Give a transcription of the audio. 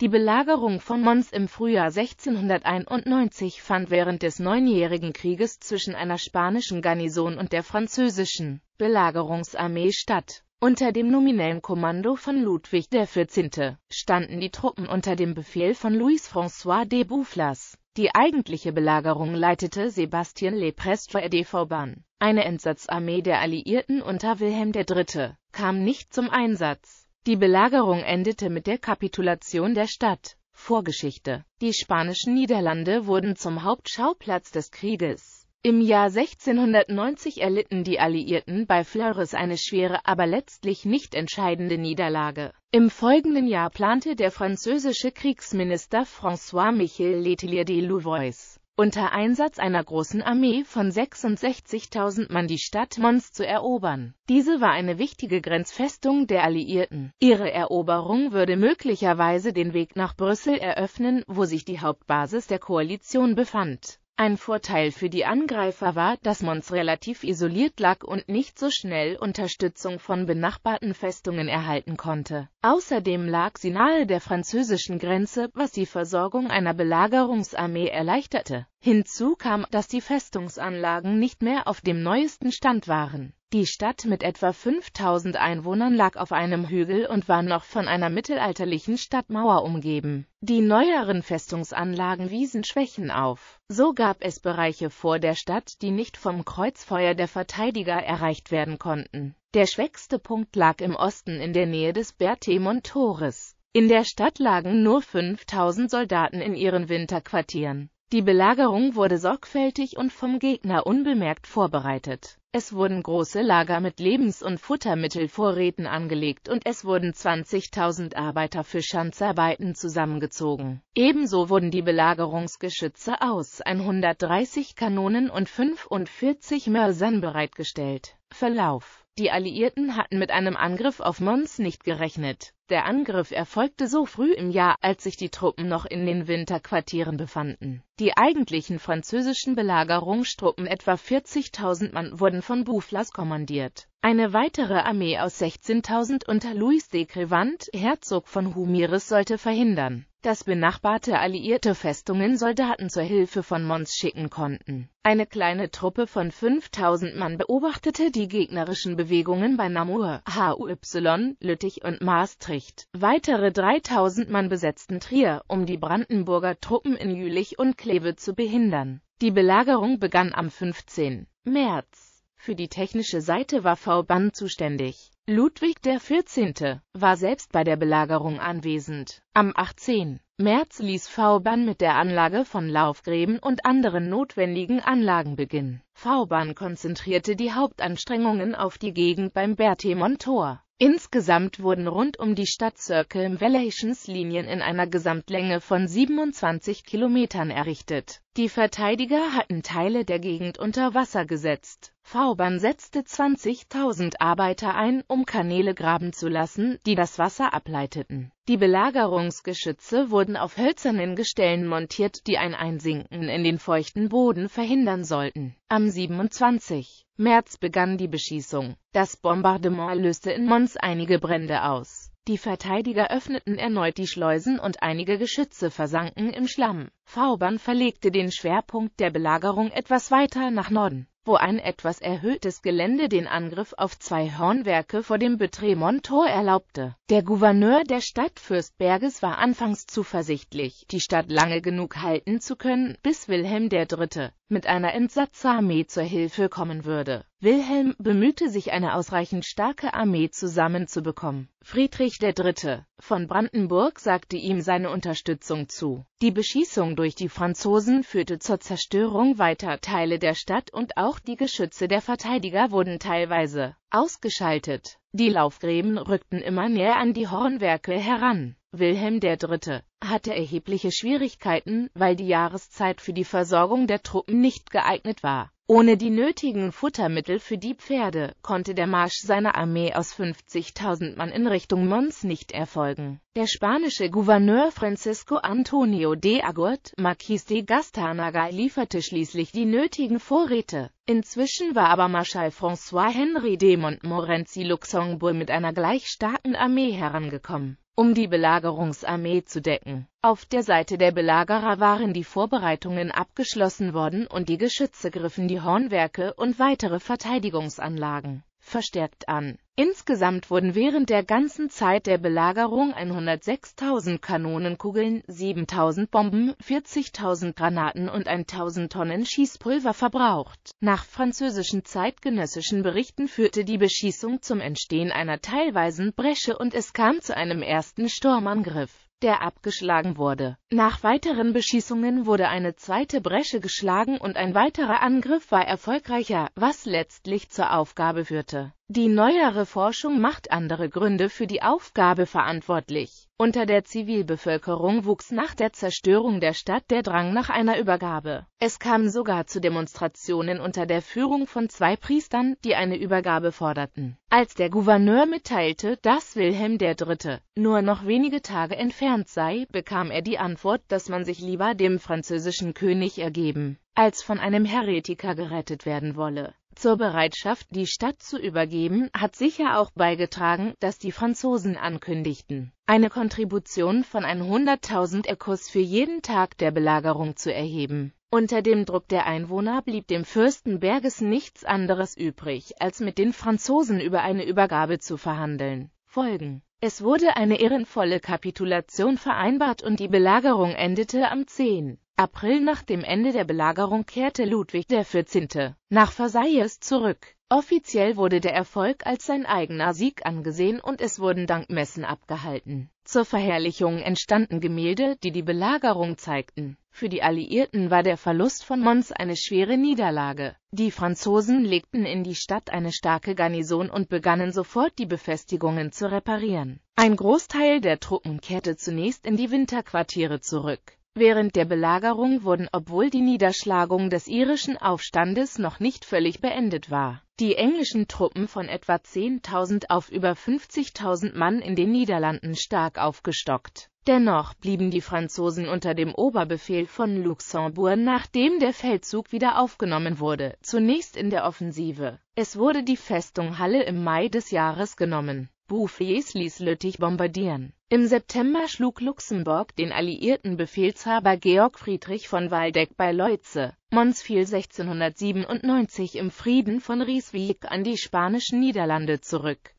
Die Belagerung von Mons im Frühjahr 1691 fand während des Neunjährigen Krieges zwischen einer spanischen Garnison und der französischen Belagerungsarmee statt. Unter dem nominellen Kommando von Ludwig XIV. standen die Truppen unter dem Befehl von Louis-François de Boufflers. Die eigentliche Belagerung leitete Sébastien Le Prestre de Vauban. Eine Entsatzarmee der Alliierten unter Wilhelm III. kam nicht zum Einsatz die Belagerung endete mit der Kapitulation der Stadt. Vorgeschichte Die spanischen Niederlande wurden zum Hauptschauplatz des Krieges. Im Jahr 1690 erlitten die Alliierten bei Fleurus eine schwere, aber letztlich nicht entscheidende Niederlage. Im folgenden Jahr plante der französische Kriegsminister François-Michel Letelier de Louvois unter Einsatz einer großen Armee von 66.000 Mann die Stadt Mons zu erobern. Diese war eine wichtige Grenzfestung der Alliierten. Ihre Eroberung würde möglicherweise den Weg nach Brüssel eröffnen, wo sich die Hauptbasis der Koalition befand ein Vorteil für die Angreifer war, dass Mons relativ isoliert lag und nicht so schnell Unterstützung von benachbarten Festungen erhalten konnte. Außerdem lag sie nahe der französischen Grenze, was die Versorgung einer Belagerungsarmee erleichterte. Hinzu kam, dass die Festungsanlagen nicht mehr auf dem neuesten Stand waren die Stadt mit etwa 5000 Einwohnern lag auf einem Hügel und war noch von einer mittelalterlichen Stadtmauer umgeben. Die neueren Festungsanlagen wiesen Schwächen auf. So gab es Bereiche vor der Stadt, die nicht vom Kreuzfeuer der Verteidiger erreicht werden konnten. Der schwächste Punkt lag im Osten in der Nähe des Berthemont-Tores. In der Stadt lagen nur 5000 Soldaten in ihren Winterquartieren. Die Belagerung wurde sorgfältig und vom Gegner unbemerkt vorbereitet. Es wurden große Lager mit Lebens- und Futtermittelvorräten angelegt und es wurden 20.000 Arbeiter für Schanzarbeiten zusammengezogen. Ebenso wurden die Belagerungsgeschütze aus 130 Kanonen und 45 Mörsern bereitgestellt. Verlauf Die Alliierten hatten mit einem Angriff auf Mons nicht gerechnet. Der Angriff erfolgte so früh im Jahr, als sich die Truppen noch in den Winterquartieren befanden. Die eigentlichen französischen Belagerungstruppen, etwa 40.000 Mann, wurden von Boufflers kommandiert. Eine weitere Armee aus 16.000 unter Louis de Crevant, Herzog von Humiris, sollte verhindern, dass benachbarte alliierte Festungen Soldaten zur Hilfe von Mons schicken konnten. Eine kleine Truppe von 5000 Mann beobachtete die gegnerischen Bewegungen bei Namur, HUY, Lüttich und Maastricht. Weitere 3000 Mann besetzten Trier, um die Brandenburger Truppen in Jülich und Kleve zu behindern. Die Belagerung begann am 15. März. Für die technische Seite war Vauban zuständig. Ludwig XIV. war selbst bei der Belagerung anwesend. Am 18. März ließ Vauban mit der Anlage von Laufgräben und anderen notwendigen Anlagen beginnen. Vauban konzentrierte die Hauptanstrengungen auf die Gegend beim Berthemont-Tor. Insgesamt wurden rund um die Stadt Circumvallations-Linien in einer Gesamtlänge von 27 Kilometern errichtet. Die Verteidiger hatten Teile der Gegend unter Wasser gesetzt Vauban setzte 20.000 Arbeiter ein, um Kanäle graben zu lassen, die das Wasser ableiteten. Die Belagerungsgeschütze wurden auf hölzernen Gestellen montiert, die ein Einsinken in den feuchten Boden verhindern sollten. Am 27. März begann die Beschießung. Das Bombardement löste in Mons einige Brände aus. Die Verteidiger öffneten erneut die Schleusen und einige Geschütze versanken im Schlamm. Vauban verlegte den Schwerpunkt der Belagerung etwas weiter nach Norden wo ein etwas erhöhtes Gelände den Angriff auf zwei Hornwerke vor dem Betremont-Tor erlaubte. Der Gouverneur der Stadt Fürstberges war anfangs zuversichtlich, die Stadt lange genug halten zu können, bis Wilhelm III. Mit einer Entsatzarmee zur Hilfe kommen würde. Wilhelm bemühte sich eine ausreichend starke Armee zusammenzubekommen. Friedrich III. von Brandenburg sagte ihm seine Unterstützung zu. Die Beschießung durch die Franzosen führte zur Zerstörung weiter Teile der Stadt und auch die Geschütze der Verteidiger wurden teilweise ausgeschaltet. Die Laufgräben rückten immer näher an die Hornwerke heran. Wilhelm III. hatte erhebliche Schwierigkeiten, weil die Jahreszeit für die Versorgung der Truppen nicht geeignet war. Ohne die nötigen Futtermittel für die Pferde konnte der Marsch seiner Armee aus 50.000 Mann in Richtung Mons nicht erfolgen. Der spanische Gouverneur Francisco Antonio de Agut, Marquis de Gastanaga, lieferte schließlich die nötigen Vorräte. Inzwischen war aber Marschall François Henri de Montmorency Luxembourg mit einer gleich starken Armee herangekommen um die Belagerungsarmee zu decken. Auf der Seite der Belagerer waren die Vorbereitungen abgeschlossen worden und die Geschütze griffen die Hornwerke und weitere Verteidigungsanlagen verstärkt an. Insgesamt wurden während der ganzen Zeit der Belagerung 106.000 Kanonenkugeln, 7.000 Bomben, 40.000 Granaten und 1.000 Tonnen Schießpulver verbraucht. Nach französischen zeitgenössischen Berichten führte die Beschießung zum Entstehen einer teilweisen Bresche und es kam zu einem ersten Sturmangriff der abgeschlagen wurde. Nach weiteren Beschießungen wurde eine zweite Bresche geschlagen und ein weiterer Angriff war erfolgreicher, was letztlich zur Aufgabe führte. Die neuere Forschung macht andere Gründe für die Aufgabe verantwortlich. Unter der Zivilbevölkerung wuchs nach der Zerstörung der Stadt der Drang nach einer Übergabe. Es kam sogar zu Demonstrationen unter der Führung von zwei Priestern, die eine Übergabe forderten. Als der Gouverneur mitteilte, dass Wilhelm III. nur noch wenige Tage entfernt sei, bekam er die Antwort, dass man sich lieber dem französischen König ergeben, als von einem Heretiker gerettet werden wolle. Zur Bereitschaft, die Stadt zu übergeben, hat sicher auch beigetragen, dass die Franzosen ankündigten, eine Kontribution von 100.000 Ecos für jeden Tag der Belagerung zu erheben. Unter dem Druck der Einwohner blieb dem Fürsten Berges nichts anderes übrig, als mit den Franzosen über eine Übergabe zu verhandeln. Folgen Es wurde eine ehrenvolle Kapitulation vereinbart und die Belagerung endete am 10. April nach dem Ende der Belagerung kehrte Ludwig XIV. nach Versailles zurück. Offiziell wurde der Erfolg als sein eigener Sieg angesehen und es wurden Dankmessen abgehalten. Zur Verherrlichung entstanden Gemälde, die die Belagerung zeigten. Für die Alliierten war der Verlust von Mons eine schwere Niederlage. Die Franzosen legten in die Stadt eine starke Garnison und begannen sofort die Befestigungen zu reparieren. Ein Großteil der Truppen kehrte zunächst in die Winterquartiere zurück. Während der Belagerung wurden, obwohl die Niederschlagung des irischen Aufstandes noch nicht völlig beendet war, die englischen Truppen von etwa 10.000 auf über 50.000 Mann in den Niederlanden stark aufgestockt. Dennoch blieben die Franzosen unter dem Oberbefehl von Luxembourg, nachdem der Feldzug wieder aufgenommen wurde, zunächst in der Offensive. Es wurde die Festung Halle im Mai des Jahres genommen. Bouffiers ließ Lüttich bombardieren. Im September schlug Luxemburg den alliierten Befehlshaber Georg Friedrich von Waldeck bei Leutze. Mons fiel 1697 im Frieden von Ryswick an die spanischen Niederlande zurück